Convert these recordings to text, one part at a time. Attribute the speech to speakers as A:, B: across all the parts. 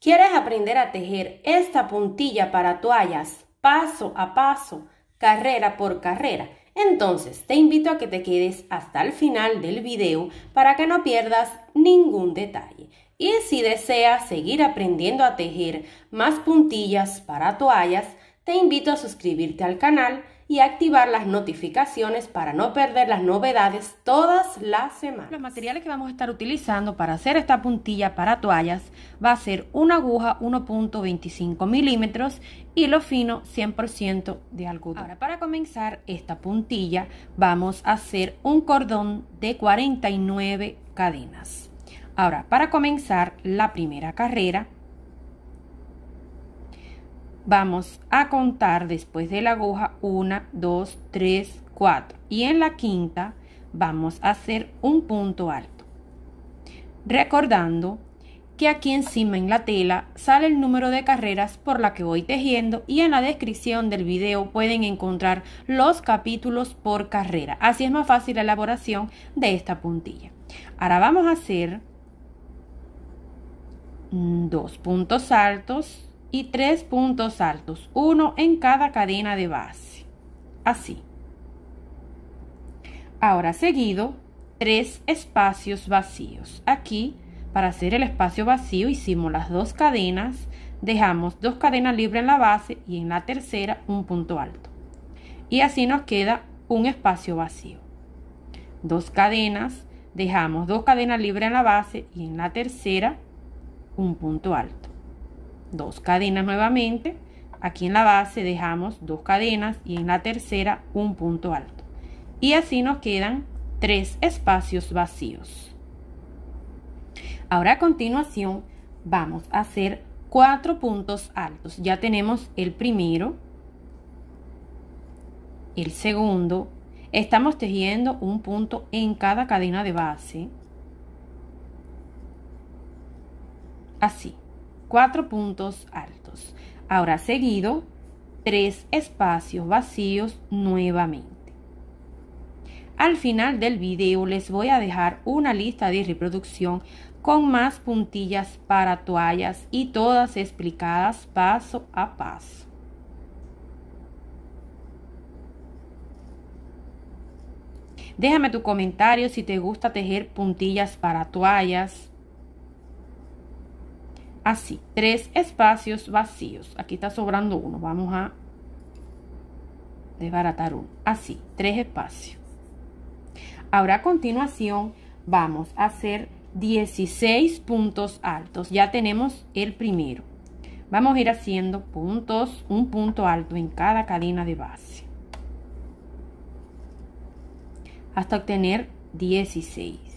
A: ¿Quieres aprender a tejer esta puntilla para toallas paso a paso, carrera por carrera? Entonces te invito a que te quedes hasta el final del video para que no pierdas ningún detalle. Y si deseas seguir aprendiendo a tejer más puntillas para toallas, te invito a suscribirte al canal y activar las notificaciones para no perder las novedades todas las semanas.
B: Los materiales que vamos a estar utilizando para hacer esta puntilla para toallas va a ser una aguja 1.25 milímetros y lo fino 100% de algodón. Ahora para comenzar esta puntilla vamos a hacer un cordón de 49 cadenas. Ahora para comenzar la primera carrera vamos a contar después de la aguja 1, 2, 3, 4 y en la quinta vamos a hacer un punto alto. Recordando que aquí encima en la tela sale el número de carreras por la que voy tejiendo y en la descripción del video pueden encontrar los capítulos por carrera. Así es más fácil la elaboración de esta puntilla. Ahora vamos a hacer dos puntos altos y tres puntos altos, uno en cada cadena de base. Así. Ahora seguido, tres espacios vacíos. Aquí, para hacer el espacio vacío, hicimos las dos cadenas, dejamos dos cadenas libres en la base y en la tercera un punto alto. Y así nos queda un espacio vacío. Dos cadenas, dejamos dos cadenas libres en la base y en la tercera un punto alto dos cadenas nuevamente. Aquí en la base dejamos dos cadenas y en la tercera un punto alto. Y así nos quedan tres espacios vacíos. Ahora a continuación vamos a hacer cuatro puntos altos. Ya tenemos el primero, el segundo. Estamos tejiendo un punto en cada cadena de base. Así cuatro puntos altos. Ahora seguido, tres espacios vacíos nuevamente. Al final del video les voy a dejar una lista de reproducción con más puntillas para toallas y todas explicadas paso a paso. Déjame tu comentario si te gusta tejer puntillas para toallas, así, tres espacios vacíos. Aquí está sobrando uno, vamos a desbaratar uno. Así, tres espacios. Ahora a continuación vamos a hacer 16 puntos altos. Ya tenemos el primero. Vamos a ir haciendo puntos, un punto alto en cada cadena de base. Hasta obtener 16.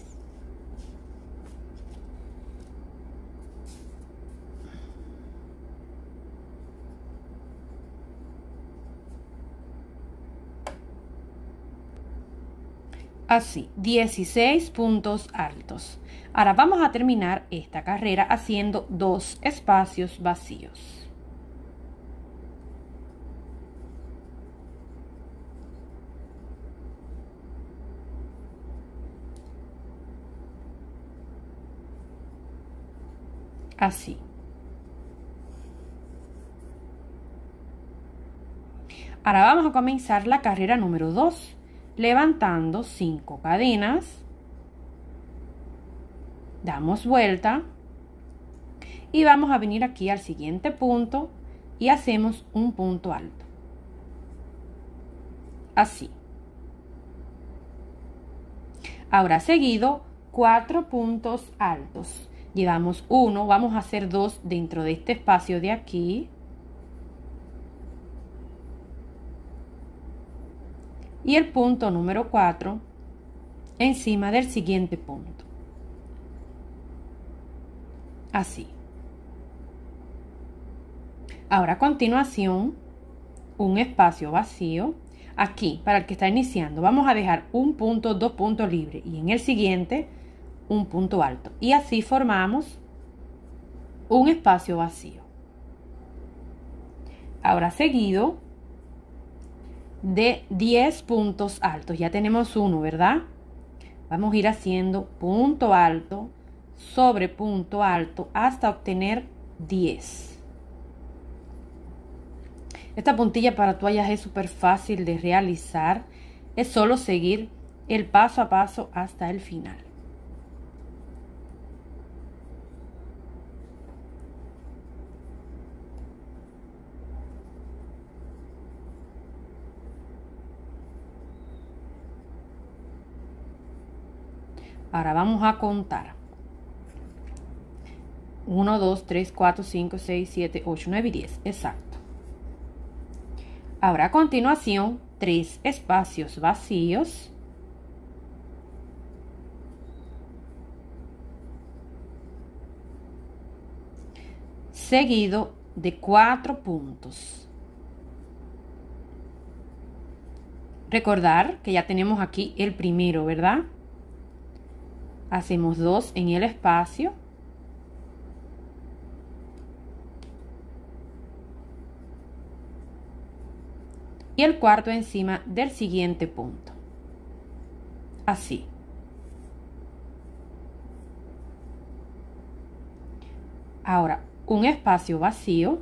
B: Así, 16 puntos altos. Ahora vamos a terminar esta carrera haciendo dos espacios vacíos. Así. Ahora vamos a comenzar la carrera número 2 levantando cinco cadenas, damos vuelta y vamos a venir aquí al siguiente punto y hacemos un punto alto. Así. Ahora seguido, cuatro puntos altos. Llevamos uno, vamos a hacer dos dentro de este espacio de aquí. Y el punto número 4 encima del siguiente punto. Así. Ahora a continuación, un espacio vacío. Aquí, para el que está iniciando, vamos a dejar un punto, dos puntos libres y en el siguiente un punto alto. Y así formamos un espacio vacío. Ahora seguido, de 10 puntos altos. Ya tenemos uno, ¿verdad? Vamos a ir haciendo punto alto sobre punto alto hasta obtener 10. Esta puntilla para toallas es súper fácil de realizar. Es solo seguir el paso a paso hasta el final. Ahora vamos a contar. 1, 2, 3, 4, 5, 6, 7, 8, 9 y 10. Exacto. Ahora a continuación, tres espacios vacíos. Seguido de cuatro puntos. Recordar que ya tenemos aquí el primero, ¿verdad? Hacemos dos en el espacio. Y el cuarto encima del siguiente punto. Así. Ahora, un espacio vacío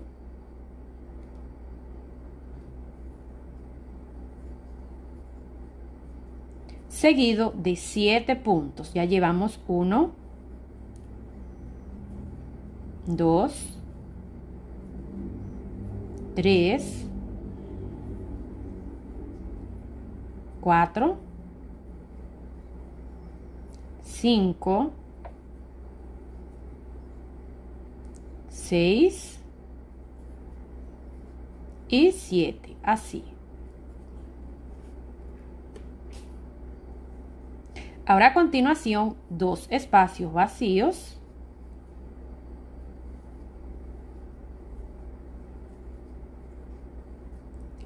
B: seguido de 7 puntos. Ya llevamos 1, 2, 3, 4, 5, 6 y 7. Así. Ahora a continuación, dos espacios vacíos.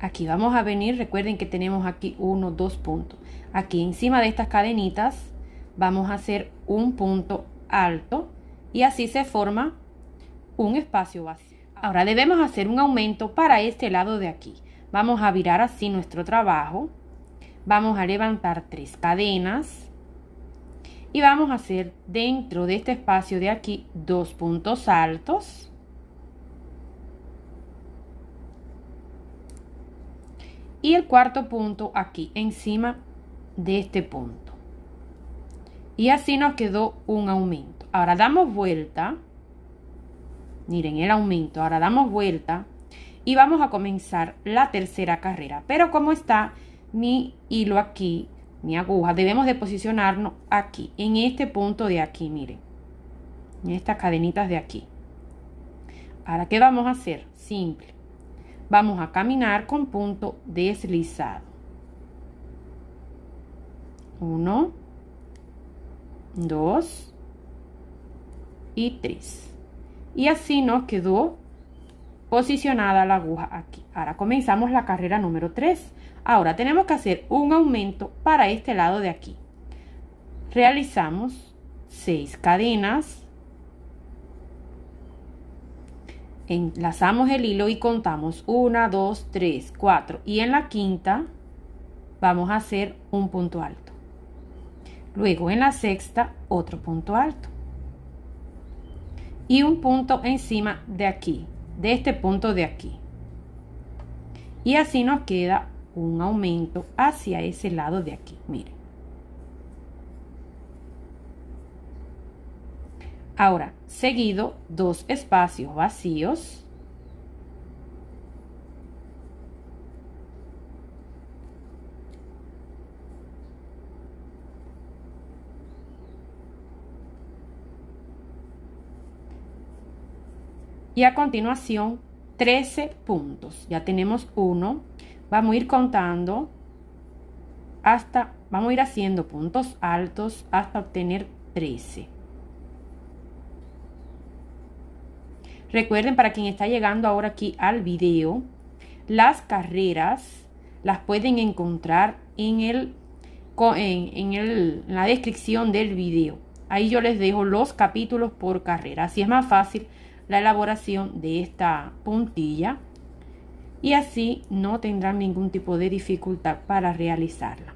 B: Aquí vamos a venir, recuerden que tenemos aquí uno, dos puntos. Aquí encima de estas cadenitas vamos a hacer un punto alto y así se forma un espacio vacío. Ahora debemos hacer un aumento para este lado de aquí. Vamos a virar así nuestro trabajo. Vamos a levantar tres cadenas y vamos a hacer dentro de este espacio de aquí dos puntos altos. Y el cuarto punto aquí encima de este punto. Y así nos quedó un aumento. Ahora damos vuelta. Miren el aumento. Ahora damos vuelta y vamos a comenzar la tercera carrera. Pero como está mi hilo aquí mi aguja, debemos de posicionarnos aquí, en este punto de aquí, miren. En estas cadenitas de aquí. Ahora, ¿qué vamos a hacer? Simple. Vamos a caminar con punto deslizado. Uno, dos y tres. Y así nos quedó posicionada la aguja aquí. Ahora comenzamos la carrera número 3. Ahora tenemos que hacer un aumento para este lado de aquí. Realizamos 6 cadenas. Enlazamos el hilo y contamos 1, 2, 3, 4. Y en la quinta vamos a hacer un punto alto. Luego en la sexta otro punto alto. Y un punto encima de aquí, de este punto de aquí. Y así nos queda un aumento hacia ese lado de aquí. Miren. Ahora, seguido, dos espacios vacíos. Y a continuación, 13 puntos. Ya tenemos uno, Vamos a ir contando hasta, vamos a ir haciendo puntos altos hasta obtener 13. Recuerden, para quien está llegando ahora aquí al video, las carreras las pueden encontrar en, el, en, el, en la descripción del video. Ahí yo les dejo los capítulos por carrera. Así es más fácil la elaboración de esta puntilla y así no tendrán ningún tipo de dificultad para realizarla.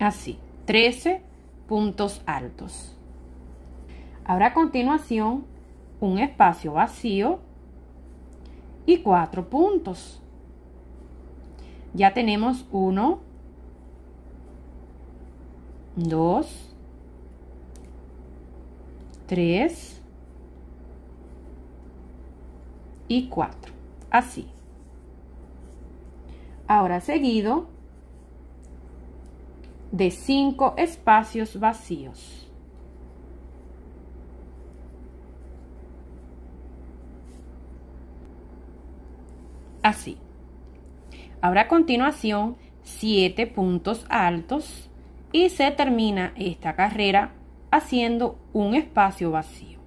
B: Así, 13 puntos altos. Ahora a continuación, un espacio vacío y cuatro puntos. Ya tenemos uno, dos, tres y cuatro. Así. Ahora seguido de cinco espacios vacíos. Así. Ahora a continuación, siete puntos altos y se termina esta carrera haciendo un espacio vacío.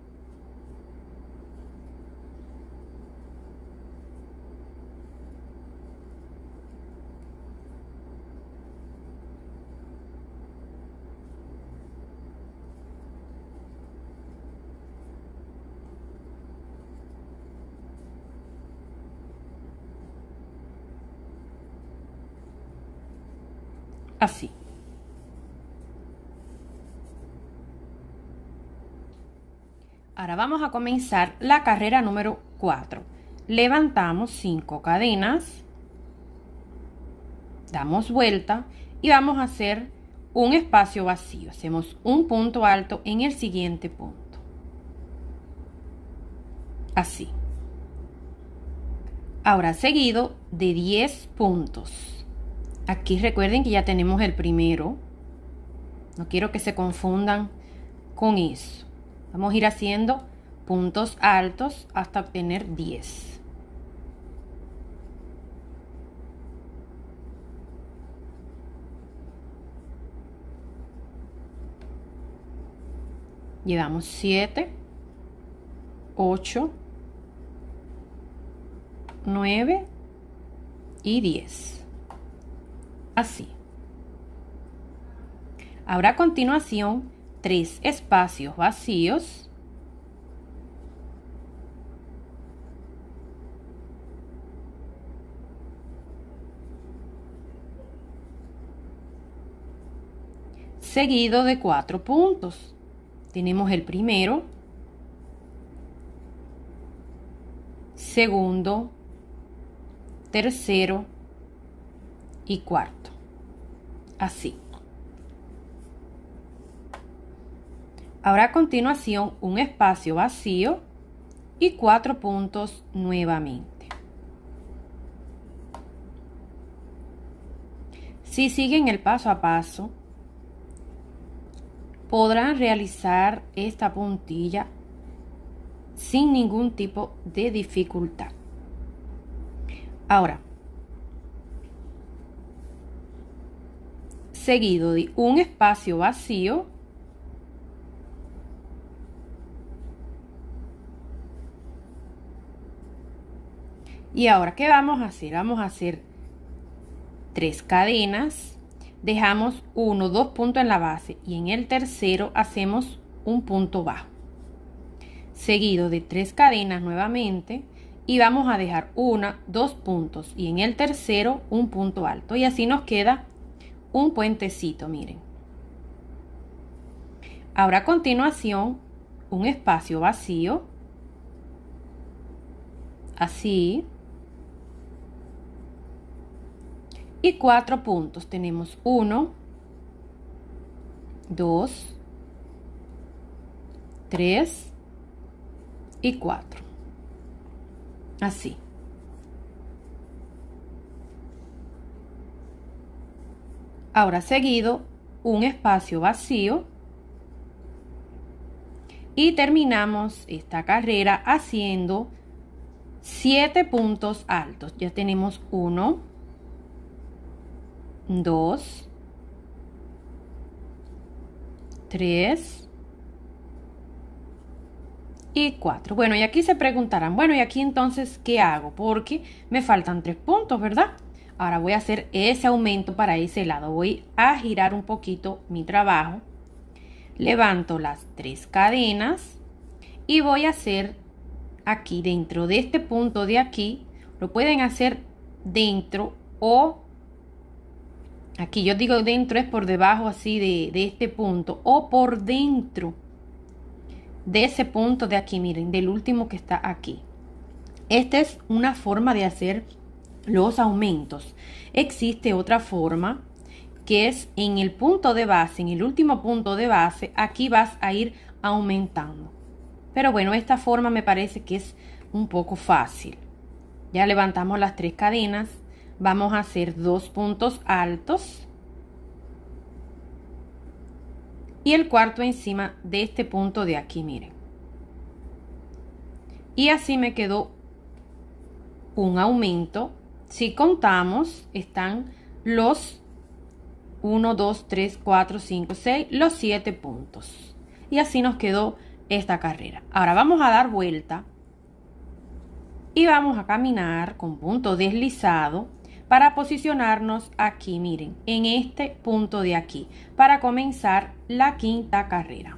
B: así. Vamos a comenzar la carrera número 4. Levantamos 5 cadenas, damos vuelta y vamos a hacer un espacio vacío. Hacemos un punto alto en el siguiente punto. Así. Ahora seguido de 10 puntos. Aquí recuerden que ya tenemos el primero. No quiero que se confundan con eso. Vamos a ir haciendo puntos altos hasta obtener 10. Llevamos 7, 8, 9 y 10 así. Ahora a continuación, tres espacios vacíos. Seguido de cuatro puntos. Tenemos el primero, segundo, tercero y cuarto así. Ahora a continuación un espacio vacío y cuatro puntos nuevamente. Si siguen el paso a paso, podrán realizar esta puntilla sin ningún tipo de dificultad. Ahora, seguido de un espacio vacío Y ahora, ¿qué vamos a hacer? Vamos a hacer tres cadenas, dejamos uno, dos puntos en la base y en el tercero hacemos un punto bajo. Seguido de tres cadenas nuevamente y vamos a dejar una, dos puntos y en el tercero un punto alto. Y así nos queda un puentecito, miren. Ahora a continuación, un espacio vacío. Así. Y cuatro puntos. Tenemos uno, dos, tres y cuatro. Así. Ahora seguido un espacio vacío y terminamos esta carrera haciendo siete puntos altos. Ya tenemos uno, dos, tres y cuatro. Bueno, y aquí se preguntarán, bueno, ¿y aquí entonces qué hago? Porque me faltan tres puntos, ¿verdad? Ahora voy a hacer ese aumento para ese lado. Voy a girar un poquito mi trabajo. Levanto las tres cadenas y voy a hacer aquí dentro de este punto de aquí. Lo pueden hacer dentro o Aquí yo digo dentro es por debajo así de, este punto o por dentro de ese punto de aquí, miren, del último que está aquí. Esta es una forma de hacer los aumentos. Existe otra forma que es en el punto de base, en el último punto de base, aquí vas a ir aumentando. Pero bueno, esta forma me parece que es un poco fácil. Ya levantamos las tres cadenas, vamos a hacer dos puntos altos y el cuarto encima de este punto de aquí, miren. Y así me quedó un aumento. Si contamos, están los 1, 2, 3, 4, 5, 6, los 7 puntos. Y así nos quedó esta carrera. Ahora vamos a dar vuelta y vamos a caminar con punto deslizado para posicionarnos aquí, miren, en este punto de aquí, para comenzar la quinta carrera.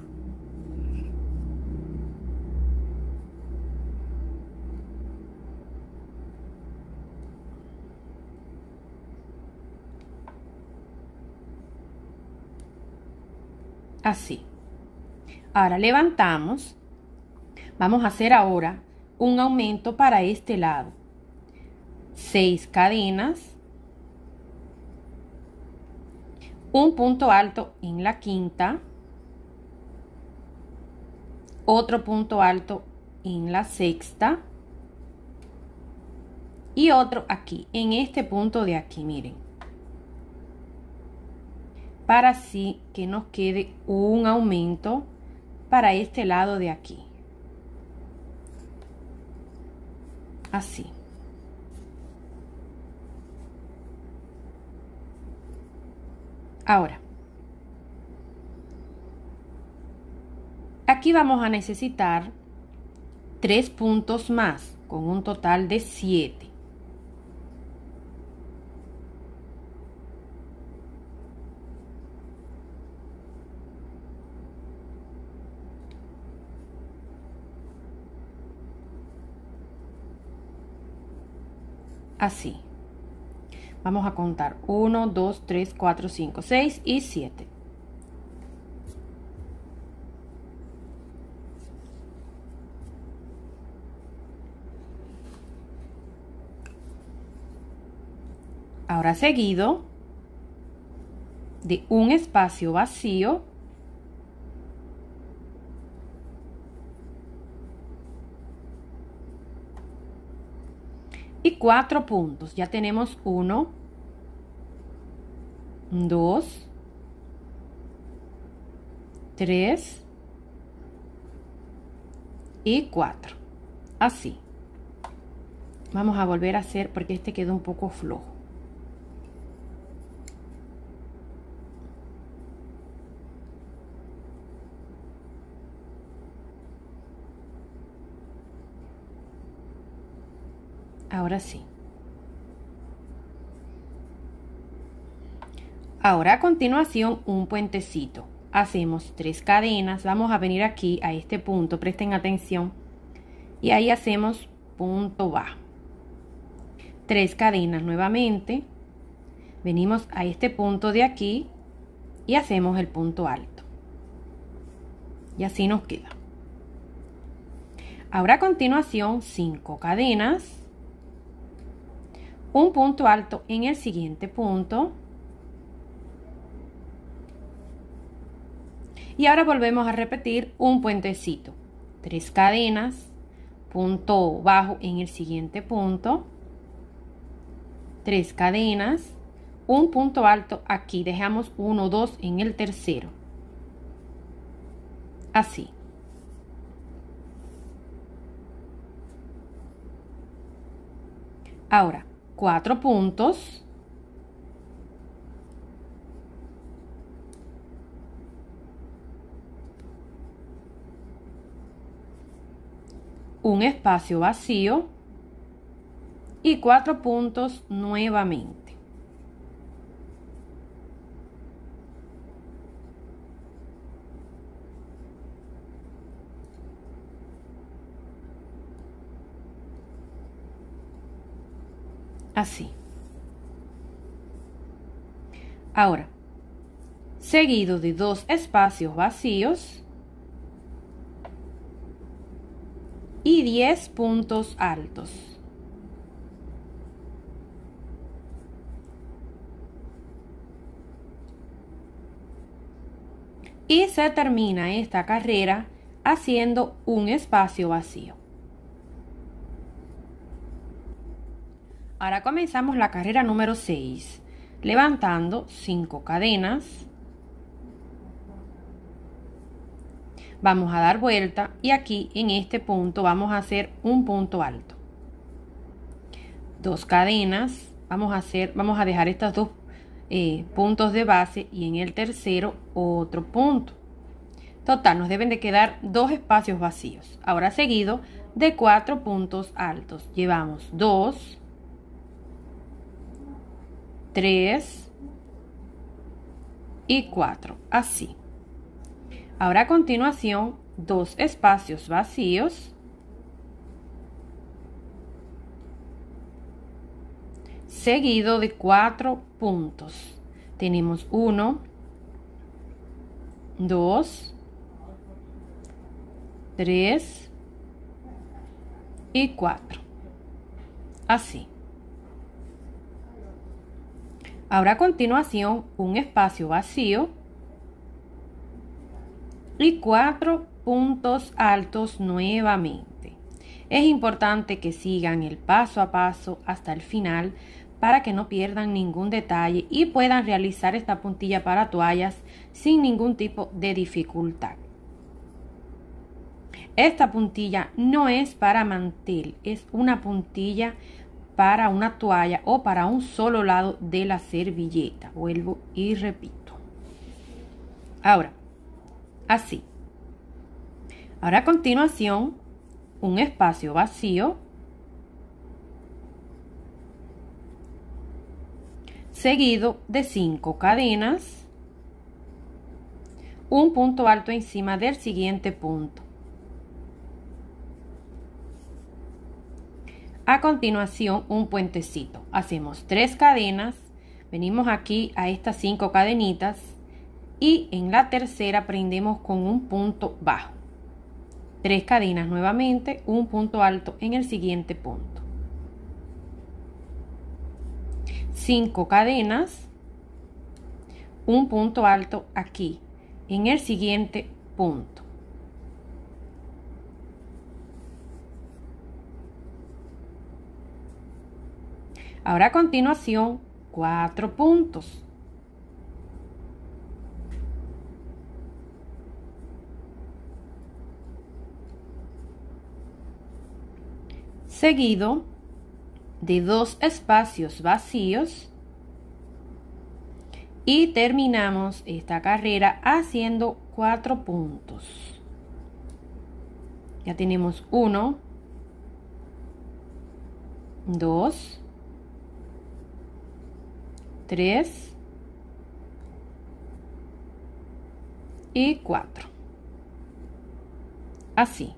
B: Así. Ahora levantamos. Vamos a hacer ahora un aumento para este lado. Seis cadenas, un punto alto en la quinta, otro punto alto en la sexta y otro aquí, en este punto de aquí, miren. Para así que nos quede un aumento para este lado de aquí. Así. Ahora, aquí vamos a necesitar tres puntos más con un total de 7. Así. Vamos a contar 1, 2, 3, 4, 5, 6 y 7. Ahora seguido de un espacio vacío, y cuatro puntos. Ya tenemos uno, dos, tres y cuatro. Así. Vamos a volver a hacer porque este quedó un poco flojo. Ahora sí. Ahora a continuación un puentecito. Hacemos tres cadenas. Vamos a venir aquí a este punto. Presten atención. Y ahí hacemos punto bajo. Tres cadenas nuevamente. Venimos a este punto de aquí y hacemos el punto alto. Y así nos queda. Ahora a continuación cinco cadenas un punto alto en el siguiente punto. Y ahora volvemos a repetir un puentecito. Tres cadenas, punto bajo en el siguiente punto. Tres cadenas, un punto alto aquí. Dejamos uno, dos en el tercero. Así. Ahora, cuatro puntos. un espacio vacío y cuatro puntos nuevamente. Así. Ahora, seguido de dos espacios vacíos y 10 puntos altos. Y se termina esta carrera haciendo un espacio vacío. Ahora comenzamos la carrera número 6, levantando 5 cadenas. Vamos a dar vuelta y aquí en este punto vamos a hacer un punto alto. Dos cadenas, vamos a hacer, vamos a dejar estos dos eh, puntos de base y en el tercero otro punto. Total, nos deben de quedar dos espacios vacíos. Ahora seguido de cuatro puntos altos. Llevamos dos, tres y cuatro. Así. Ahora a continuación, dos espacios vacíos. Seguido de cuatro puntos. Tenemos uno, dos, 3 y 4. Así. Ahora a continuación un espacio vacío y cuatro puntos altos nuevamente. Es importante que sigan el paso a paso hasta el final para que no pierdan ningún detalle y puedan realizar esta puntilla para toallas sin ningún tipo de dificultad. Esta puntilla no es para mantel, es una puntilla una toalla o para un solo lado de la servilleta. Vuelvo y repito. Ahora, así. Ahora a continuación, un espacio vacío. Seguido de cinco cadenas. Un punto alto encima del siguiente punto. A continuación, un puentecito. Hacemos tres cadenas, venimos aquí a estas cinco cadenitas y en la tercera prendemos con un punto bajo. Tres cadenas nuevamente, un punto alto en el siguiente punto. Cinco cadenas, un punto alto aquí en el siguiente punto. Ahora a continuación, cuatro puntos. Seguido de dos espacios vacíos y terminamos esta carrera haciendo cuatro puntos. Ya tenemos uno, dos, 3 y 4. Así.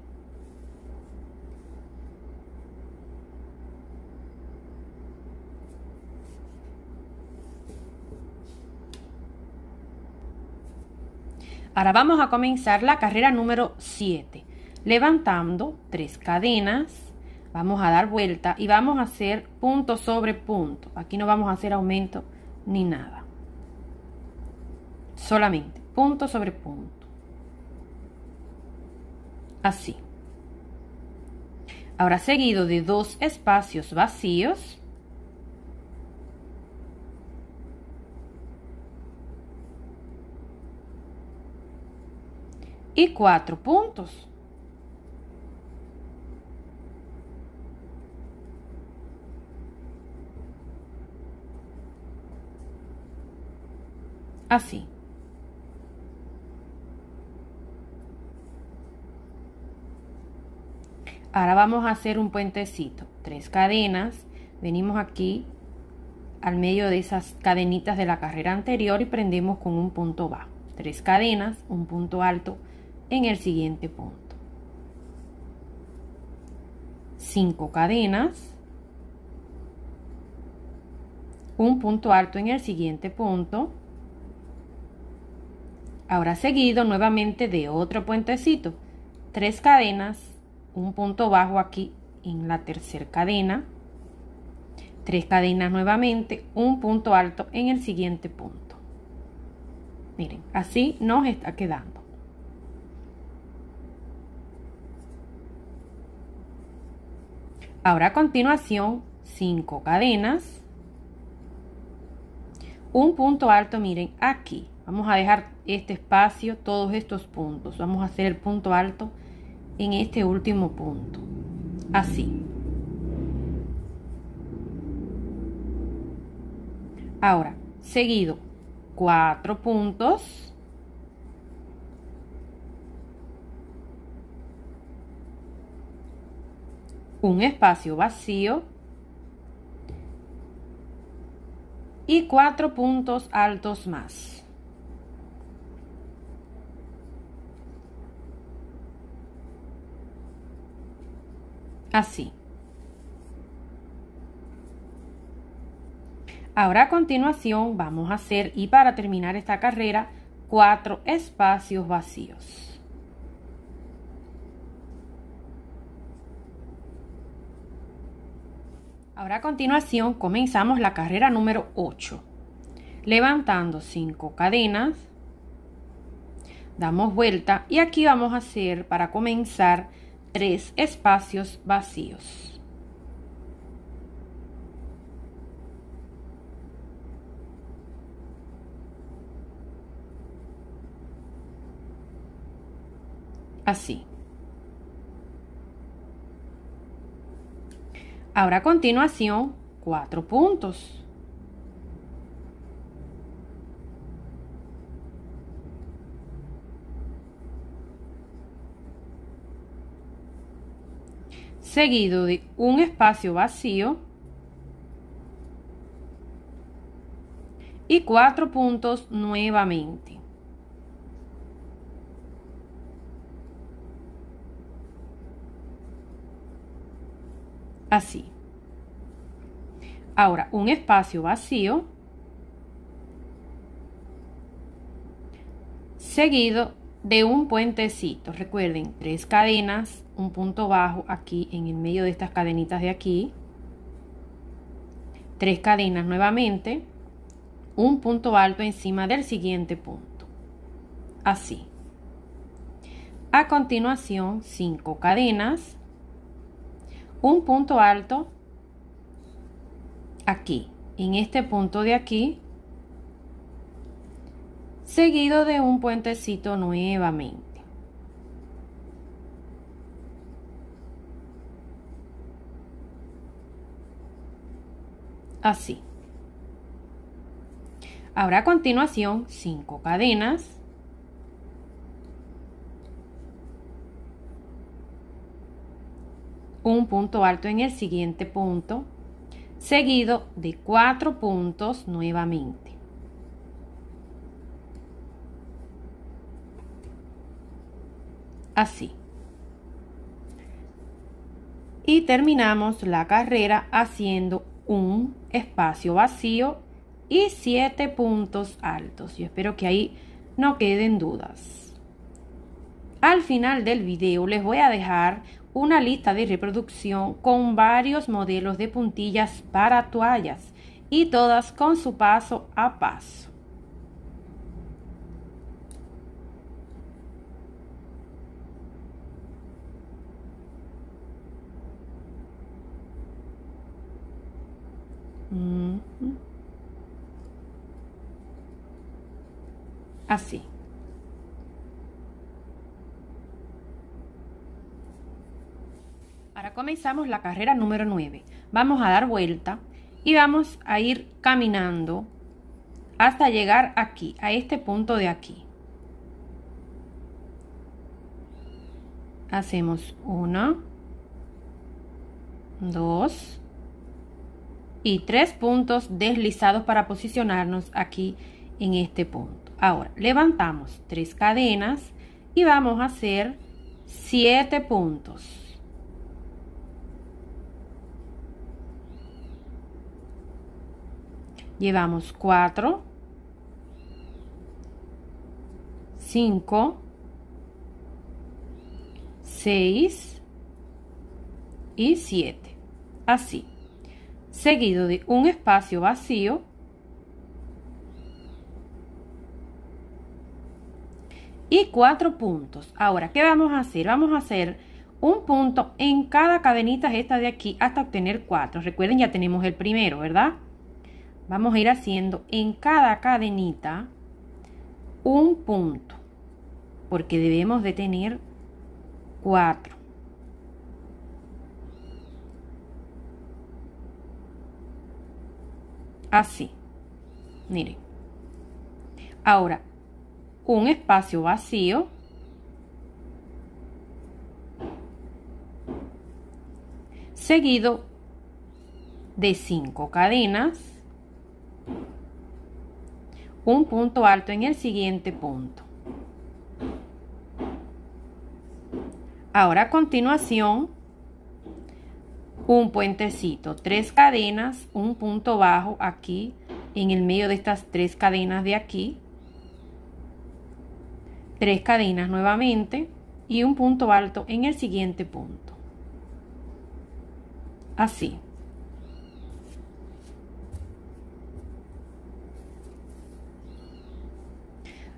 B: Ahora vamos a comenzar la carrera número 7. Levantando tres cadenas vamos a dar vuelta y vamos a hacer punto sobre punto. Aquí no vamos a hacer aumento ni nada. Solamente punto sobre punto. Así. Ahora seguido de dos espacios vacíos. Y cuatro puntos. Así. Ahora vamos a hacer un puentecito. Tres cadenas. Venimos aquí al medio de esas cadenitas de la carrera anterior y prendemos con un punto bajo. Tres cadenas, un punto alto en el siguiente punto. Cinco cadenas. Un punto alto en el siguiente punto Ahora seguido nuevamente de otro puentecito. Tres cadenas, un punto bajo aquí en la tercera cadena. Tres cadenas nuevamente, un punto alto en el siguiente punto. Miren, así nos está quedando. Ahora a continuación, cinco cadenas. Un punto alto, miren, aquí. Vamos a dejar este espacio, todos estos puntos. Vamos a hacer el punto alto en este último punto. Así. Ahora, seguido, cuatro puntos. Un espacio vacío. Y cuatro puntos altos más. Así. Ahora a continuación vamos a hacer, y para terminar esta carrera, cuatro espacios vacíos. Ahora a continuación comenzamos la carrera número 8. Levantando cinco cadenas, damos vuelta y aquí vamos a hacer para comenzar tres espacios vacíos. Así. Ahora a continuación, cuatro puntos. Seguido de un espacio vacío y cuatro puntos nuevamente. Así. Ahora, un espacio vacío seguido de un puentecito. Recuerden, tres cadenas, un punto bajo aquí en el medio de estas cadenitas de aquí. Tres cadenas nuevamente, un punto alto encima del siguiente punto. Así. A continuación, cinco cadenas, un punto alto aquí, en este punto de aquí, seguido de un puentecito nuevamente. Así. Ahora a continuación cinco cadenas. Un punto alto en el siguiente punto, seguido de cuatro puntos nuevamente. Así. Y terminamos la carrera haciendo un espacio vacío y siete puntos altos. Yo espero que ahí no queden dudas. Al final del video les voy a dejar una lista de reproducción con varios modelos de puntillas para toallas y todas con su paso a paso. Así. Ahora comenzamos la carrera número 9. Vamos a dar vuelta y vamos a ir caminando hasta llegar aquí, a este punto de aquí. Hacemos una, dos, y tres puntos deslizados para posicionarnos aquí en este punto. Ahora, levantamos tres cadenas y vamos a hacer siete puntos. Llevamos cuatro, 5, 6 y 7. Así. Seguido de un espacio vacío. Y cuatro puntos. Ahora, ¿qué vamos a hacer? Vamos a hacer un punto en cada cadenita esta de aquí hasta obtener cuatro. Recuerden, ya tenemos el primero, ¿verdad? Vamos a ir haciendo en cada cadenita un punto. Porque debemos de tener cuatro. Así. Miren. Ahora, un espacio vacío. Seguido de cinco cadenas. Un punto alto en el siguiente punto. Ahora a continuación, un puentecito, tres cadenas, un punto bajo aquí en el medio de estas tres cadenas de aquí. Tres cadenas nuevamente y un punto alto en el siguiente punto. Así.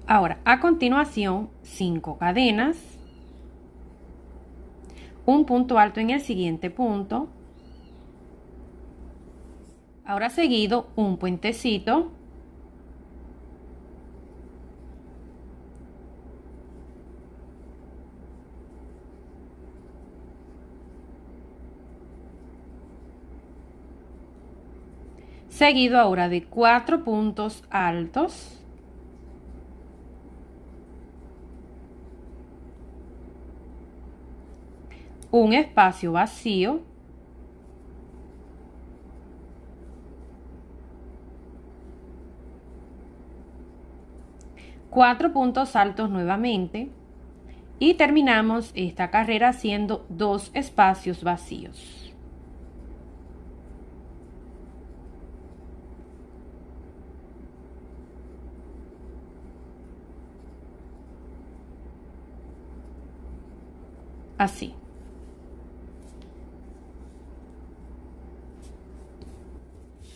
B: Ahora, a continuación, cinco cadenas un punto alto en el siguiente punto. Ahora seguido un puentecito. Seguido ahora de cuatro puntos altos. un espacio vacío cuatro puntos altos nuevamente y terminamos esta carrera haciendo dos espacios vacíos. Así.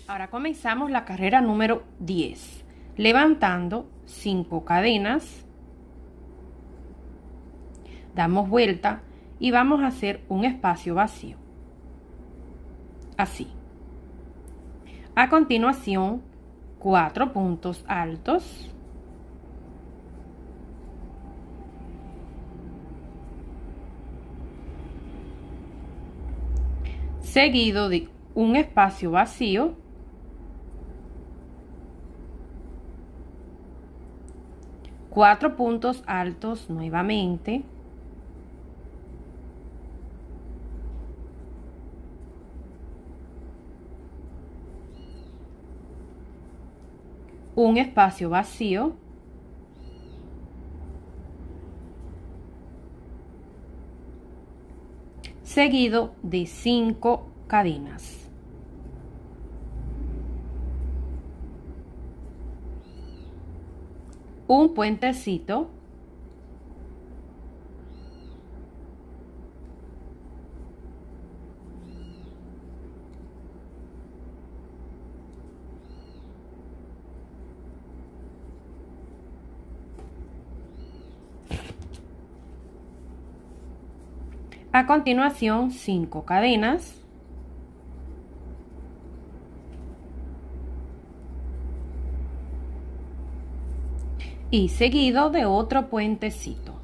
B: Ahora comenzamos la carrera número 10, levantando 5 cadenas, damos vuelta y vamos a hacer un espacio vacío. Así. A continuación, 4 puntos altos. Seguido de un espacio vacío cuatro puntos altos nuevamente. Un espacio vacío. Seguido de cinco cadenas. Un puentecito A continuación, cinco cadenas. Y seguido de otro puentecito.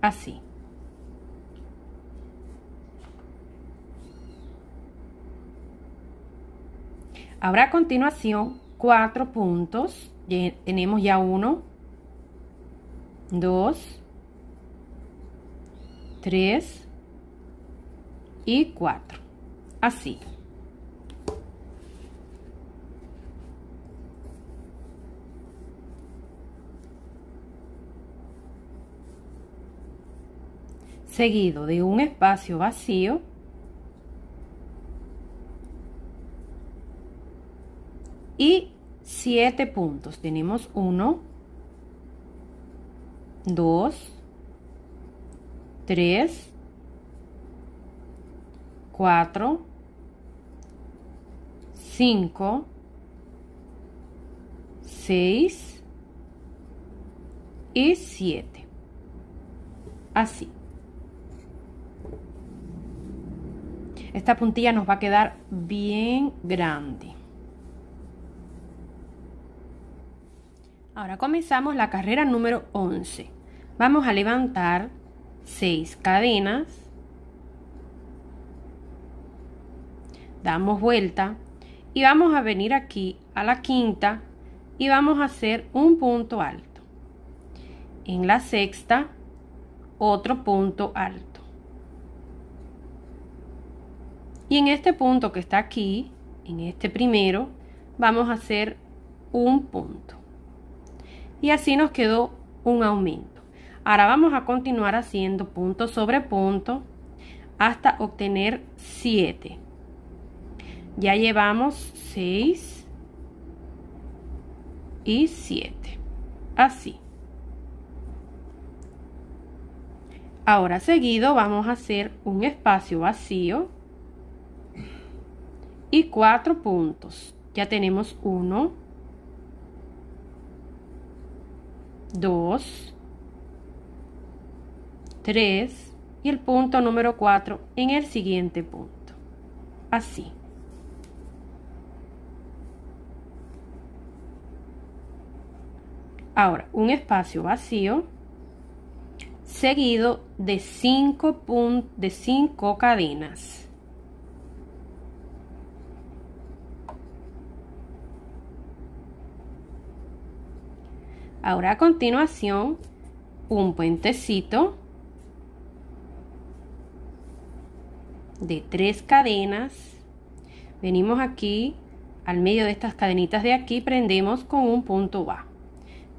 B: Así. Ahora a continuación cuatro puntos. Tenemos ya uno, 2, 3 y 4. Así. seguido de un espacio vacío y siete puntos. Tenemos uno, dos, tres, cuatro, cinco, seis y siete. Así. Esta puntilla nos va a quedar bien grande. Ahora comenzamos la carrera número 11. Vamos a levantar 6 cadenas. Damos vuelta y vamos a venir aquí a la quinta y vamos a hacer un punto alto. En la sexta, otro punto alto. Y en este punto que está aquí, en este primero, vamos a hacer un punto y así nos quedó un aumento. Ahora vamos a continuar haciendo punto sobre punto hasta obtener 7. Ya llevamos 6 y 7. Así. Ahora seguido vamos a hacer un espacio vacío y cuatro puntos. Ya tenemos uno, 2, 3 y el punto número 4 en el siguiente punto. Así. Ahora, un espacio vacío seguido de 5 de 5 cadenas. Ahora a continuación, un puentecito de tres cadenas. Venimos aquí, al medio de estas cadenitas de aquí, prendemos con un punto bajo.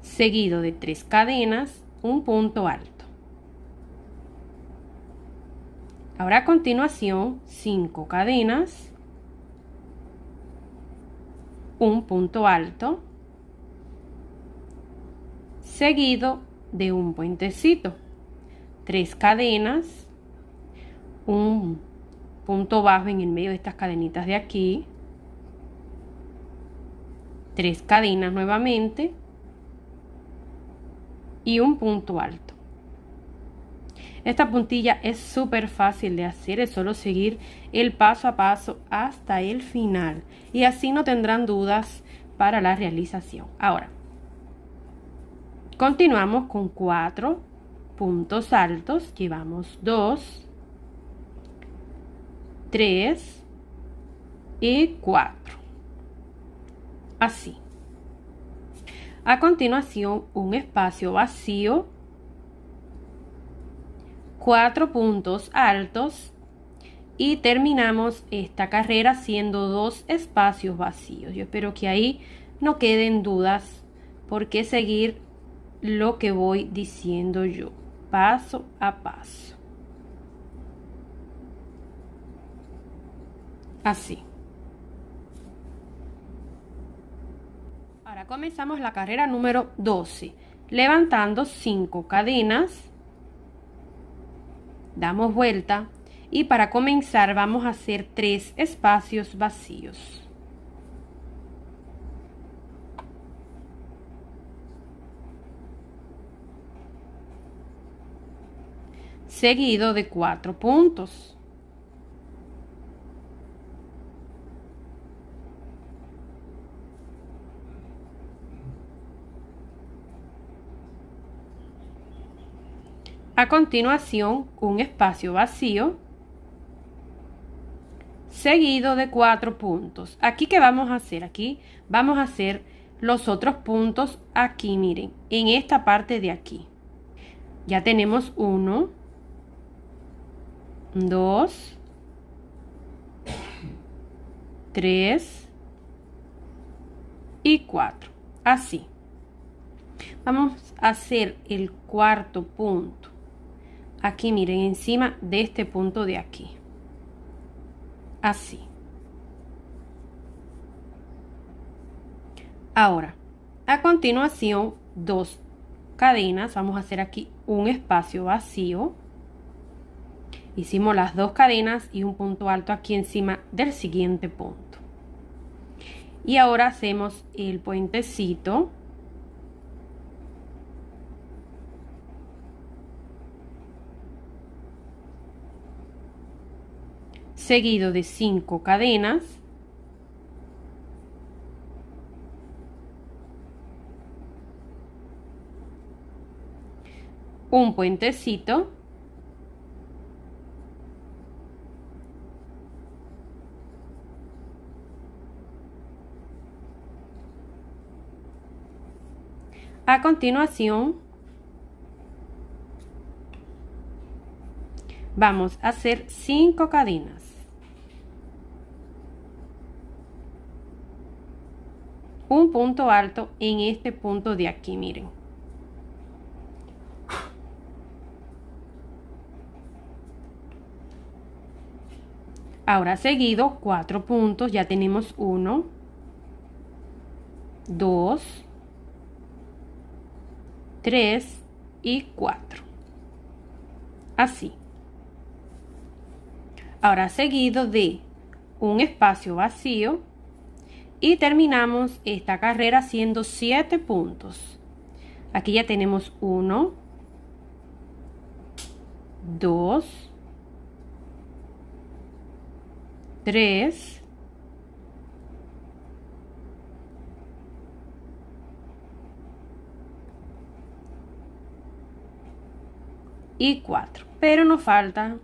B: Seguido de tres cadenas, un punto alto. Ahora a continuación, cinco cadenas, un punto alto seguido de un puentecito, tres cadenas, un punto bajo en el medio de estas cadenitas de aquí, tres cadenas nuevamente y un punto alto. Esta puntilla es súper fácil de hacer, es solo seguir el paso a paso hasta el final y así no tendrán dudas para la realización. Ahora, Continuamos con cuatro puntos altos. Llevamos dos, tres y cuatro. Así. A continuación, un espacio vacío, cuatro puntos altos y terminamos esta carrera haciendo dos espacios vacíos. Yo espero que ahí no queden dudas por qué seguir lo que voy diciendo yo, paso a paso. Así. Ahora comenzamos la carrera número 12, levantando 5 cadenas, damos vuelta y para comenzar vamos a hacer 3 espacios vacíos. seguido de cuatro puntos. A continuación, un espacio vacío seguido de cuatro puntos. Aquí, ¿qué vamos a hacer? Aquí vamos a hacer los otros puntos aquí, miren, en esta parte de aquí. Ya tenemos uno, 2, 3 y 4. Así. Vamos a hacer el cuarto punto. Aquí miren encima de este punto de aquí. Así. Ahora a continuación dos cadenas. Vamos a hacer aquí un espacio vacío. Hicimos las dos cadenas y un punto alto aquí encima del siguiente punto. Y ahora hacemos el puentecito seguido de 5 cadenas. Un puentecito. A continuación vamos a hacer 5 cadenas un punto alto en este punto de aquí, miren. Ahora seguido, cuatro puntos, ya tenemos uno, dos, tres y cuatro. Así. Ahora seguido de un espacio vacío y terminamos esta carrera haciendo 7 puntos. Aquí ya tenemos 1, 2, 3, y 4. Pero nos faltan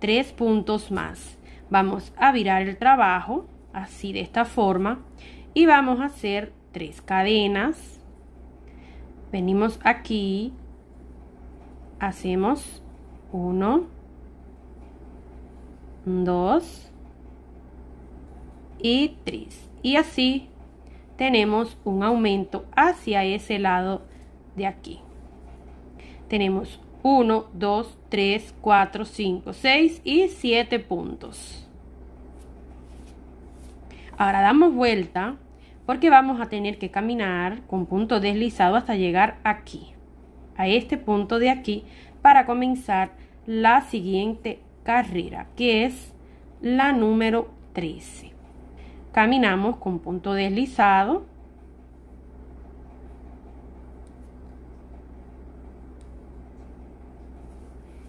B: 3 puntos más. Vamos a virar el trabajo así de esta forma. Y vamos a hacer tres cadenas. Venimos aquí hacemos uno dos y tres. Y así tenemos un aumento hacia ese lado de aquí. Tenemos 1 2 3 4 5 6 y 7 puntos Ahora damos vuelta porque vamos a tener que caminar con punto deslizado hasta llegar aquí, a este punto de aquí, para comenzar la siguiente carrera, que es la número 13. Caminamos con punto deslizado.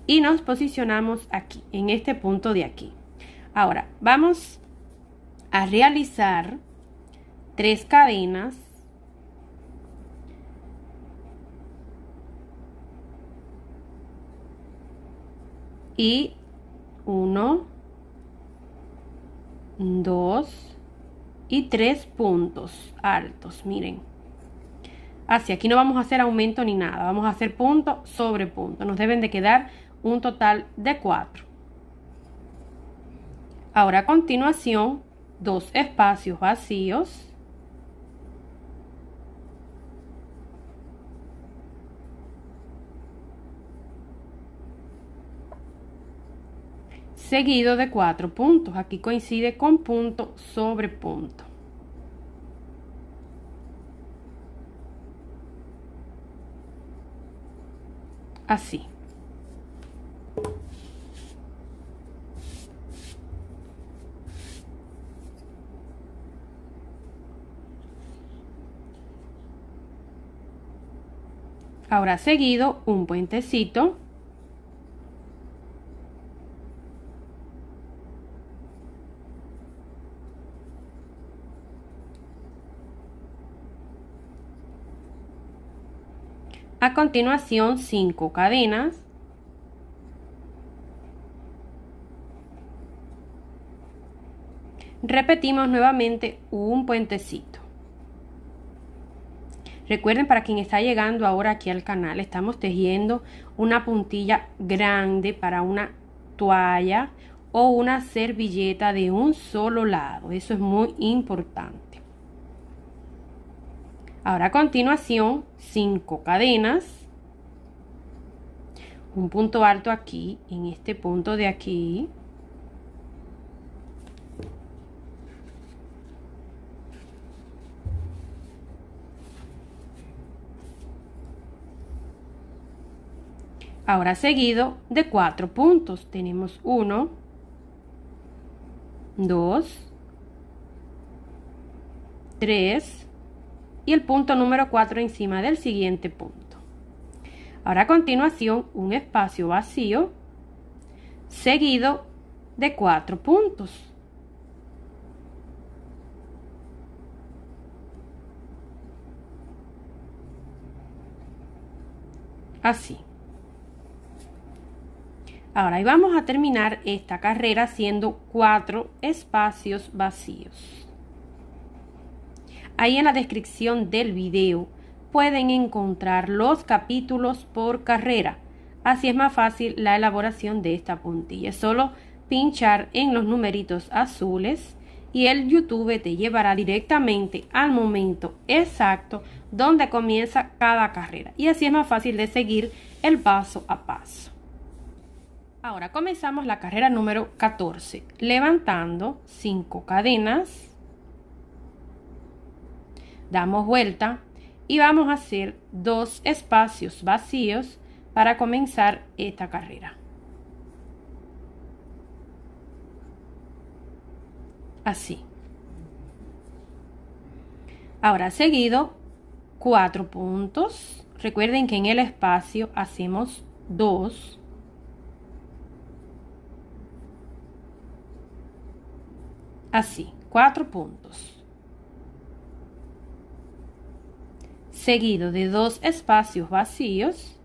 B: Y nos posicionamos aquí, en este punto de aquí. Ahora, vamos a realizar tres cadenas y uno, dos y tres puntos altos, miren. Así, aquí no vamos a hacer aumento ni nada, vamos a hacer punto sobre punto. Nos deben de quedar un total de cuatro. Ahora a continuación dos espacios vacíos. seguido de cuatro puntos. Aquí coincide con punto sobre punto. Así. Ahora seguido un puentecito. A continuación, cinco cadenas. Repetimos nuevamente un puentecito. Recuerden para quien está llegando ahora aquí al canal, estamos tejiendo una puntilla grande para una toalla o una servilleta de un solo lado. Eso es muy importante. Ahora a continuación, cinco cadenas, un punto alto aquí, en este punto de aquí. Ahora seguido de cuatro puntos. Tenemos uno, dos, tres y el punto número cuatro encima del siguiente punto. Ahora a continuación un espacio vacío seguido de cuatro puntos. Así. Ahora ahí vamos a terminar esta carrera haciendo cuatro espacios vacíos. Ahí en la descripción del video pueden encontrar los capítulos por carrera. Así es más fácil la elaboración de esta puntilla. Es solo pinchar en los numeritos azules y el YouTube te llevará directamente al momento exacto donde comienza cada carrera. Y así es más fácil de seguir el paso a paso. Ahora comenzamos la carrera número 14, levantando 5 cadenas, damos vuelta y vamos a hacer dos espacios vacíos para comenzar esta carrera. Así. Ahora seguido, cuatro puntos. Recuerden que en el espacio hacemos dos Así, cuatro puntos. Seguido de dos espacios vacíos.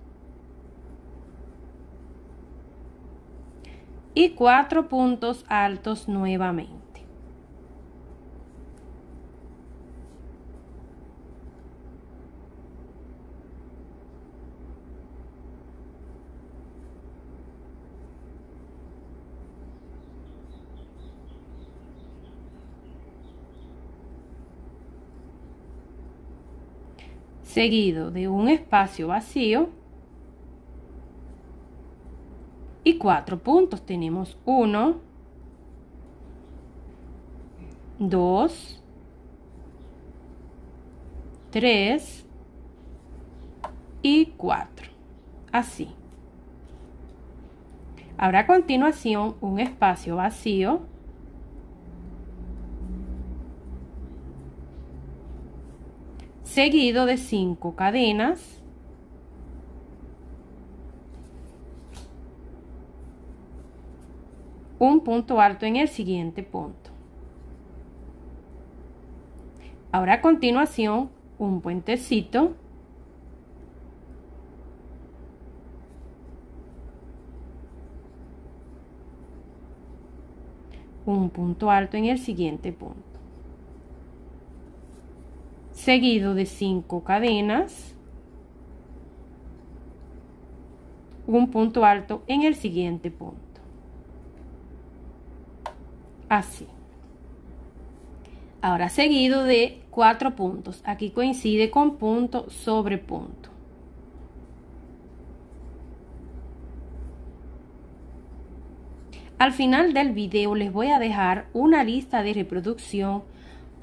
B: Y cuatro puntos altos nuevamente. Seguido de un espacio vacío y cuatro puntos. Tenemos uno, dos, tres y cuatro. Así. Ahora a continuación un espacio vacío seguido de cinco cadenas. Un punto alto en el siguiente punto. Ahora a continuación un puentecito. Un punto alto en el siguiente punto seguido de cinco cadenas, un punto alto en el siguiente punto. Así. Ahora seguido de cuatro puntos. Aquí coincide con punto sobre punto. Al final del video les voy a dejar una lista de reproducción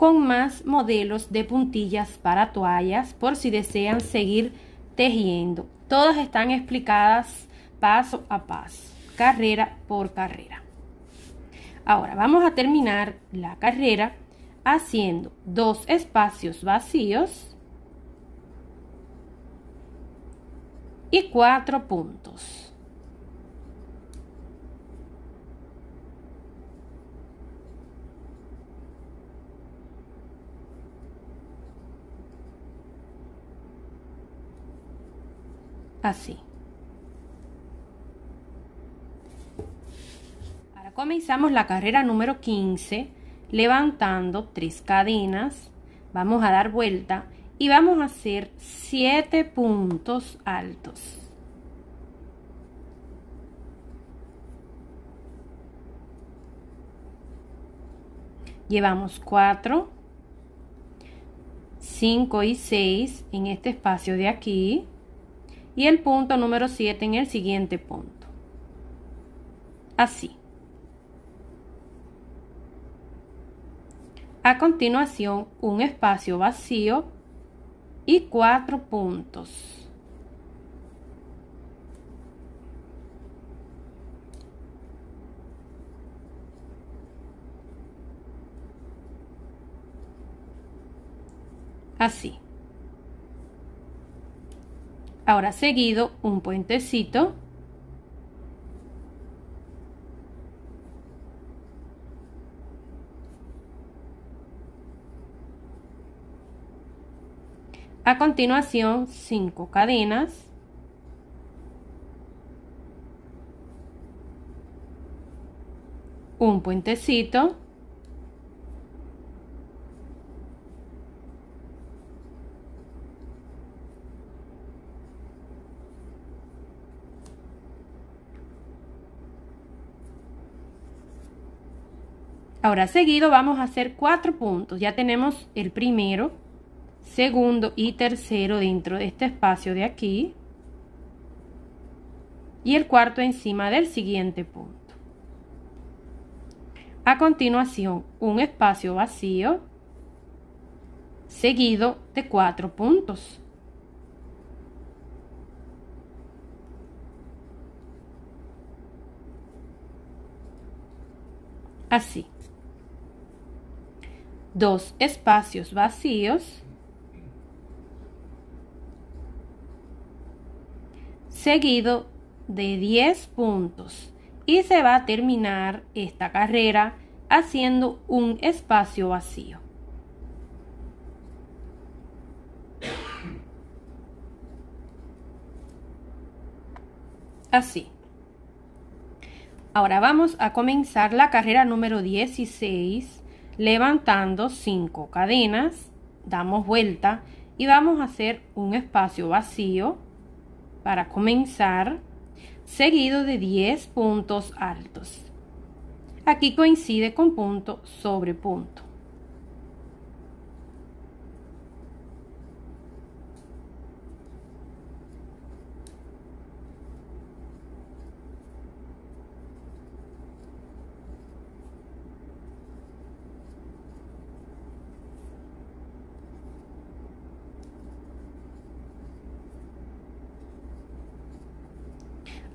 B: con más modelos de puntillas para toallas por si desean seguir tejiendo. Todas están explicadas paso a paso, carrera por carrera. Ahora vamos a terminar la carrera haciendo dos espacios vacíos y cuatro puntos. Así. Ahora comenzamos la carrera número 15 levantando tres cadenas. Vamos a dar vuelta y vamos a hacer siete puntos altos. Llevamos 4, 5 y 6 en este espacio de aquí y el punto número 7 en el siguiente punto. Así. A continuación, un espacio vacío y cuatro puntos. Así. Ahora seguido un puentecito. A continuación, cinco cadenas. Un puentecito. Ahora seguido vamos a hacer cuatro puntos. Ya tenemos el primero, segundo y tercero dentro de este espacio de aquí. Y el cuarto encima del siguiente punto. A continuación, un espacio vacío seguido de cuatro puntos. Así dos espacios vacíos, seguido de 10 puntos y se va a terminar esta carrera haciendo un espacio vacío. Así. Ahora vamos a comenzar la carrera número 16 levantando cinco cadenas, damos vuelta y vamos a hacer un espacio vacío para comenzar, seguido de 10 puntos altos. Aquí coincide con punto sobre punto.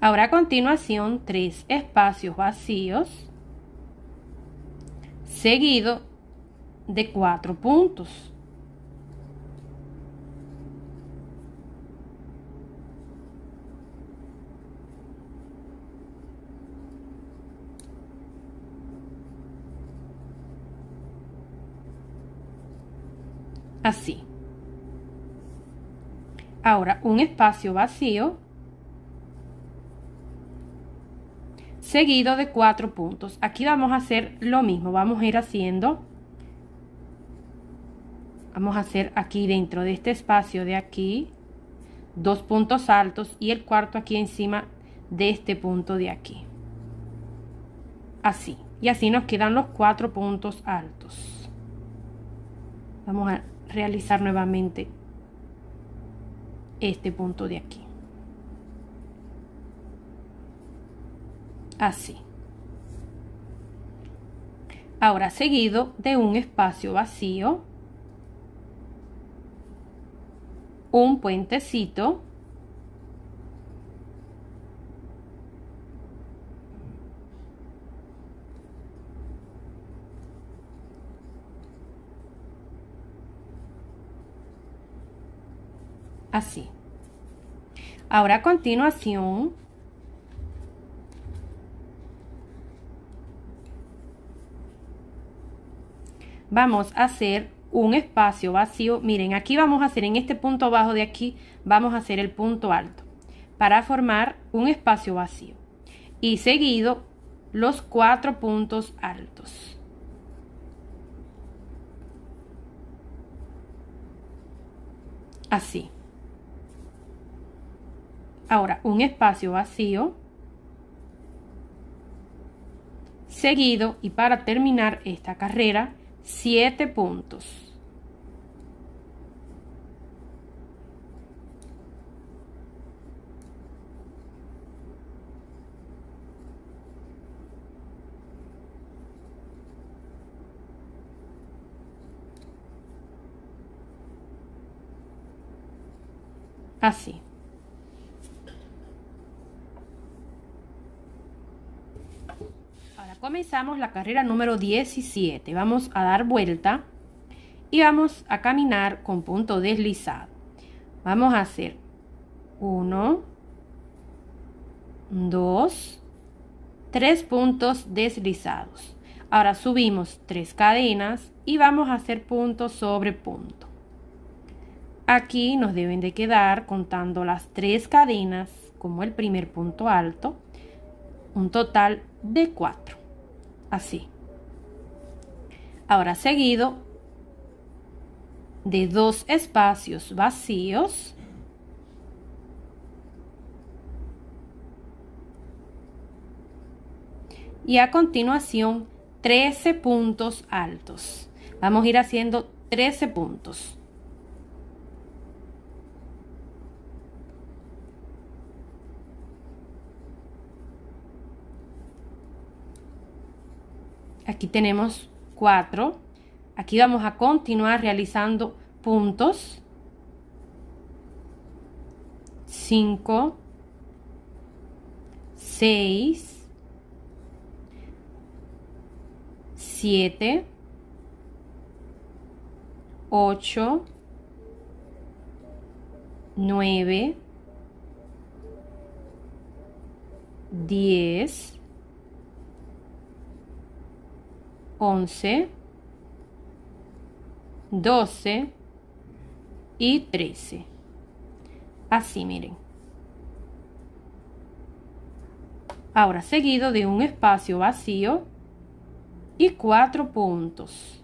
B: Ahora a continuación tres espacios vacíos seguido de cuatro puntos. Así. Ahora un espacio vacío seguido de cuatro puntos. Aquí vamos a hacer lo mismo, vamos a ir haciendo, vamos a hacer aquí dentro de este espacio de aquí, dos puntos altos y el cuarto aquí encima de este punto de aquí. Así, y así nos quedan los cuatro puntos altos. Vamos a realizar nuevamente este punto de aquí. Así. Ahora seguido de un espacio vacío, un puentecito, así. Ahora a continuación vamos a hacer un espacio vacío. Miren, aquí vamos a hacer en este punto bajo de aquí, vamos a hacer el punto alto para formar un espacio vacío. Y seguido los cuatro puntos altos. Así. Ahora, un espacio vacío. Seguido, y para terminar esta carrera, 7 puntos. Así. Comenzamos la carrera número 17. Vamos a dar vuelta y vamos a caminar con punto deslizado. Vamos a hacer 1, 2, 3 puntos deslizados. Ahora subimos tres cadenas y vamos a hacer punto sobre punto. Aquí nos deben de quedar contando las tres cadenas como el primer punto alto, un total de cuatro. Así. Ahora seguido de dos espacios vacíos. Y a continuación 13 puntos altos. Vamos a ir haciendo 13 puntos. Aquí tenemos 4. Aquí vamos a continuar realizando puntos. 5, 6, siete, ocho, nueve, diez, once, doce y trece. Así miren. Ahora seguido de un espacio vacío y cuatro puntos.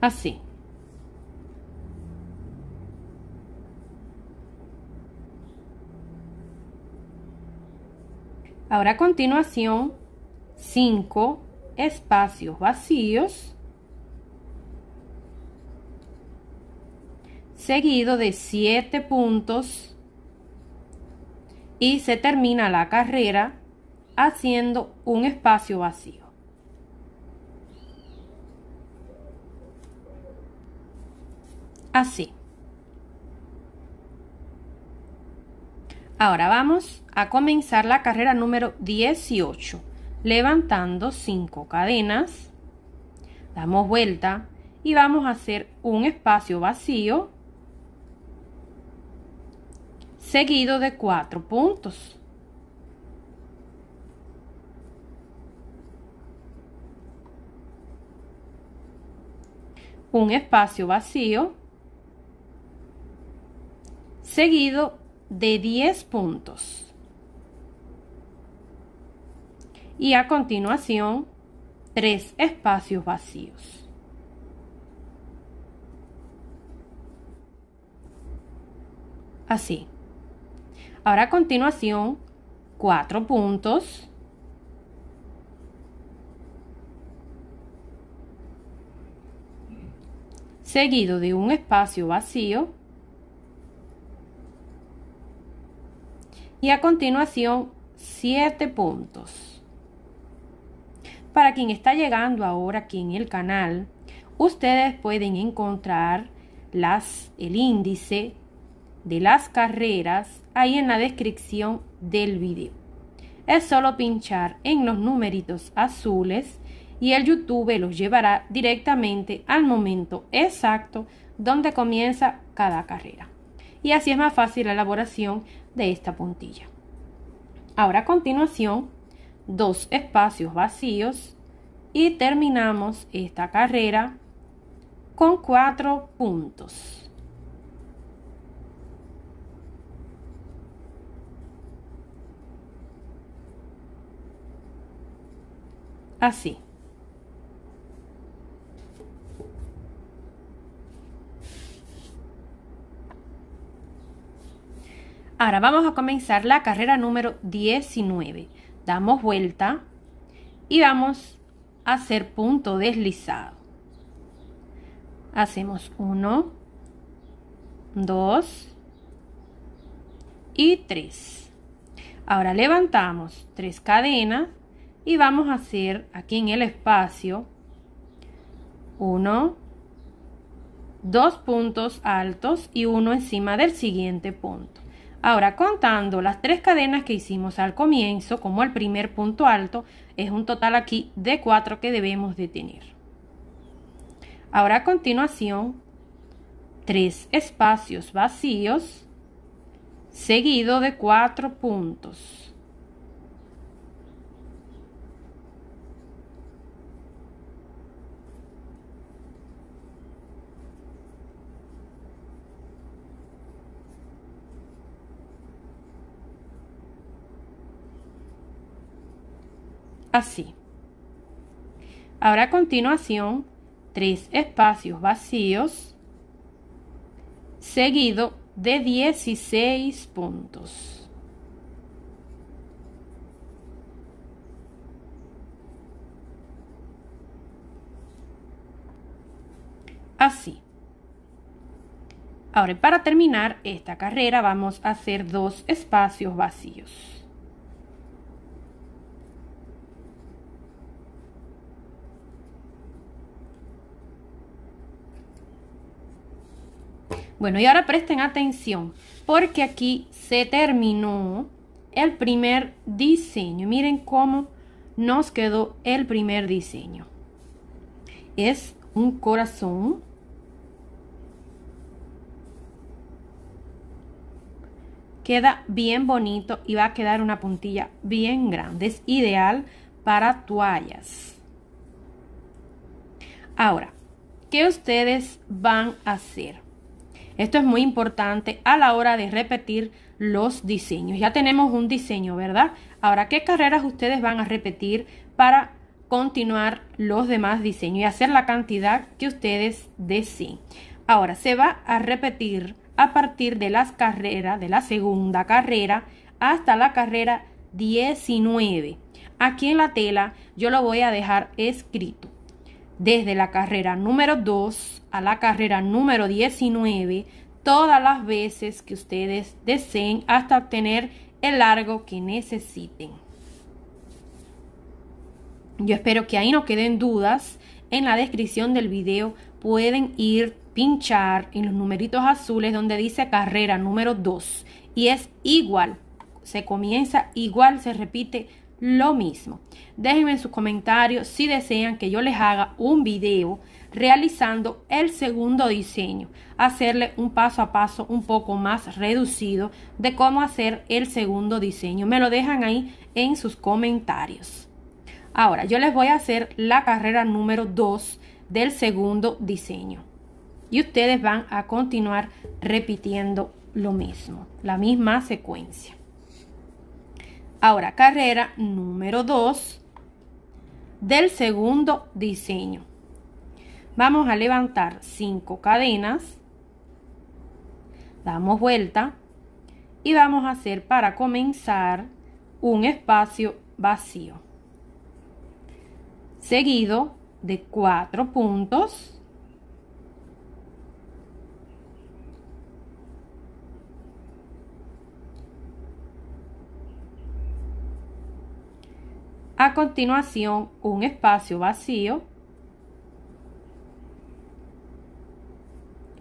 B: Así. Ahora a continuación, cinco espacios vacíos seguido de 7 puntos y se termina la carrera haciendo un espacio vacío. Así. Ahora vamos a comenzar la carrera número 18, levantando 5 cadenas, damos vuelta y vamos a hacer un espacio vacío seguido de cuatro puntos. Un espacio vacío seguido de 10 puntos. Y a continuación, tres espacios vacíos. Así. Ahora a continuación, cuatro puntos. Seguido de un espacio vacío. Y a continuación, siete puntos. Para quien está llegando ahora aquí en el canal, ustedes pueden encontrar las, el índice de las carreras ahí en la descripción del video. Es solo pinchar en los numeritos azules y el YouTube los llevará directamente al momento exacto donde comienza cada carrera. Y así es más fácil la elaboración de esta puntilla. Ahora a continuación, dos espacios vacíos y terminamos esta carrera con cuatro puntos. así. Ahora vamos a comenzar la carrera número 19. Damos vuelta y vamos a hacer punto deslizado. Hacemos 1, 2 y 3. Ahora levantamos tres cadenas y vamos a hacer aquí en el espacio uno, dos puntos altos y uno encima del siguiente punto. Ahora, contando las tres cadenas que hicimos al comienzo, como el primer punto alto, es un total aquí de cuatro que debemos de tener. Ahora, a continuación, tres espacios vacíos, seguido de cuatro puntos. Así. Ahora a continuación, tres espacios vacíos seguido de 16 puntos. Así. Ahora, para terminar esta carrera vamos a hacer dos espacios vacíos. Bueno, y ahora presten atención, porque aquí se terminó el primer diseño. Miren cómo nos quedó el primer diseño. Es un corazón. Queda bien bonito y va a quedar una puntilla bien grande. Es ideal para toallas. Ahora, ¿qué ustedes van a hacer? Esto es muy importante a la hora de repetir los diseños. Ya tenemos un diseño, ¿verdad? Ahora, ¿qué carreras ustedes van a repetir para continuar los demás diseños y hacer la cantidad que ustedes deseen? Ahora, se va a repetir a partir de las carreras, de la segunda carrera hasta la carrera 19. Aquí en la tela yo lo voy a dejar escrito desde la carrera número 2 a la carrera número 19 todas las veces que ustedes deseen hasta obtener el largo que necesiten. Yo espero que ahí no queden dudas. En la descripción del video pueden ir pinchar en los numeritos azules donde dice carrera número 2 y es igual. Se comienza igual, se repite lo mismo. Déjenme en sus comentarios si desean que yo les haga un video realizando el segundo diseño, hacerle un paso a paso un poco más reducido de cómo hacer el segundo diseño. Me lo dejan ahí en sus comentarios. Ahora, yo les voy a hacer la carrera número 2 del segundo diseño. Y ustedes van a continuar repitiendo lo mismo, la misma secuencia. Ahora, carrera número 2 del segundo diseño. Vamos a levantar 5 cadenas, damos vuelta y vamos a hacer para comenzar un espacio vacío. Seguido de 4 puntos A continuación, un espacio vacío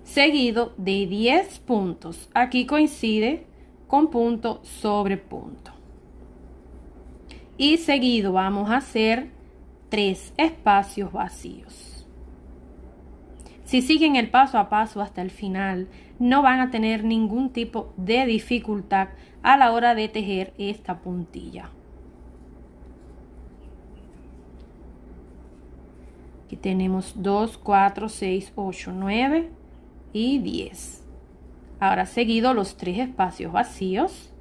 B: seguido de 10 puntos. Aquí coincide con punto sobre punto. Y seguido vamos a hacer tres espacios vacíos. Si siguen el paso a paso hasta el final, no van a tener ningún tipo de dificultad a la hora de tejer esta puntilla. Tenemos 2, 4, 6, 8, 9 y 10. Ahora seguido los tres espacios vacíos.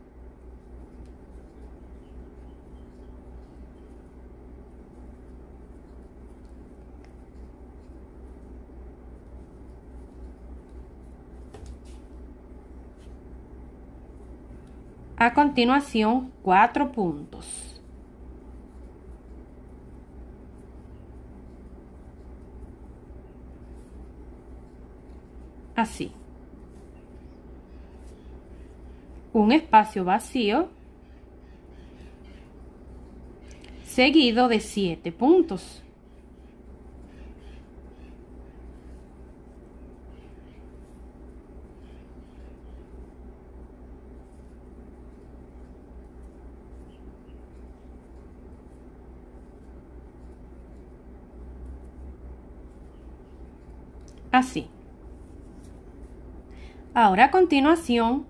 B: A continuación, cuatro puntos. Así. Un espacio vacío seguido de 7 puntos. Así. Ahora a continuación,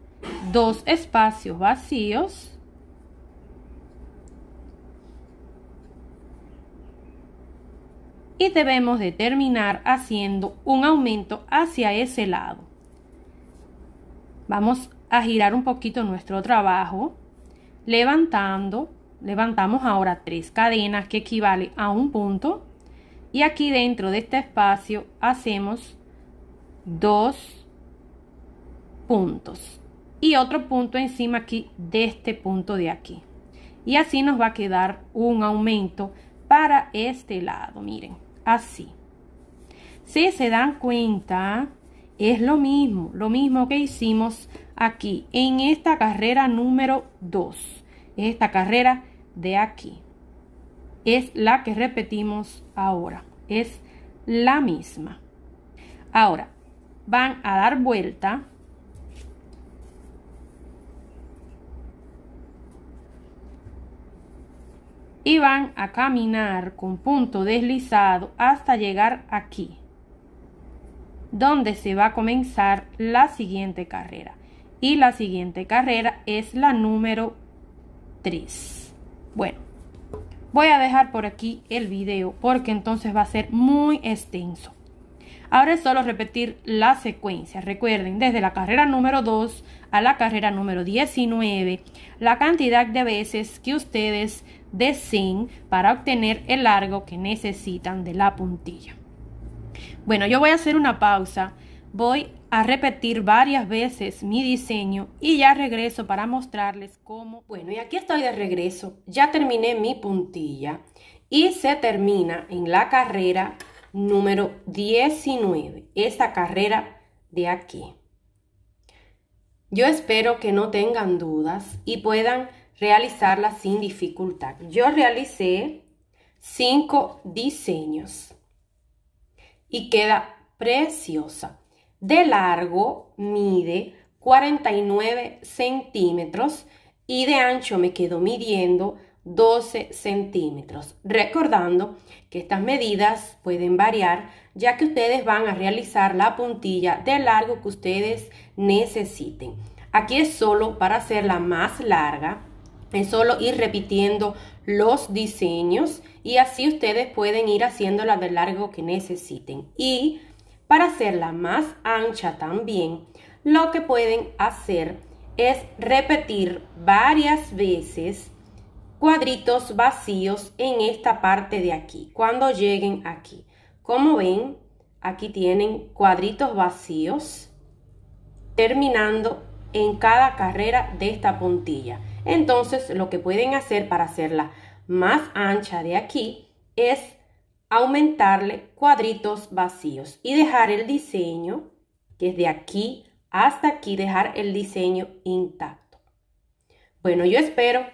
B: dos espacios vacíos y debemos de terminar haciendo un aumento hacia ese lado. Vamos a girar un poquito nuestro trabajo, levantando, levantamos ahora tres cadenas que equivale a un punto y aquí dentro de este espacio hacemos dos puntos y otro punto encima aquí de este punto de aquí y así nos va a quedar un aumento para este lado miren así. Si se dan cuenta, es lo mismo, lo mismo que hicimos aquí en esta carrera número 2. Esta carrera de aquí. Es la que repetimos ahora. Es la misma. Ahora, van a dar vuelta y van a caminar con punto deslizado hasta llegar aquí, donde se va a comenzar la siguiente carrera. Y la siguiente carrera es la número 3. Bueno, voy a dejar por aquí el video porque entonces va a ser muy extenso. Ahora es solo repetir la secuencia. Recuerden, desde la carrera número 2 a la carrera número 19, la cantidad de veces que ustedes de zinc para obtener el largo que necesitan de la puntilla. Bueno, yo voy a hacer una pausa, voy a repetir varias veces mi diseño y ya regreso para mostrarles cómo. Bueno, y aquí estoy de regreso, ya terminé mi puntilla y se termina en la carrera número 19, esta carrera de aquí. Yo espero que no tengan dudas y puedan realizarla sin dificultad. Yo realicé cinco diseños y queda preciosa. De largo mide 49 centímetros y de ancho me quedo midiendo 12 centímetros. Recordando que estas medidas pueden variar ya que ustedes van a realizar la puntilla de largo que ustedes necesiten. Aquí es solo para hacerla más larga es solo ir repitiendo los diseños y así ustedes pueden ir haciéndola de largo que necesiten. Y para hacerla más ancha también, lo que pueden hacer es repetir varias veces cuadritos vacíos en esta parte de aquí, cuando lleguen aquí. Como ven, aquí tienen cuadritos vacíos terminando en cada carrera de esta puntilla. Entonces lo que pueden hacer para hacerla más ancha de aquí es aumentarle cuadritos vacíos y dejar el diseño, que es de aquí hasta aquí, dejar el diseño intacto. Bueno, yo espero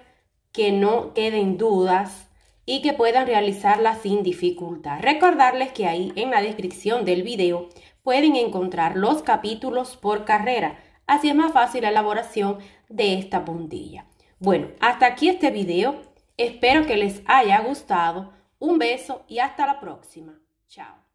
B: que no queden dudas y que puedan realizarla sin dificultad. Recordarles que ahí en la descripción del video pueden encontrar los capítulos por carrera, así es más fácil la elaboración de esta puntilla. Bueno, hasta aquí este video. Espero que les haya gustado. Un beso y hasta la próxima. Chao.